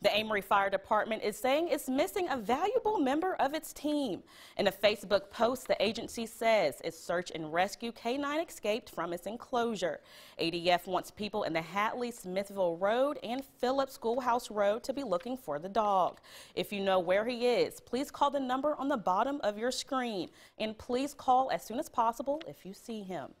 The Amory Fire Department is saying it's missing a valuable member of its team. In a Facebook post, the agency says its search and rescue K-9 escaped from its enclosure. ADF wants people in the Hatley Smithville Road and Phillips Schoolhouse Road to be looking for the dog. If you know where he is, please call the number on the bottom of your screen and please call as soon as possible if you see him.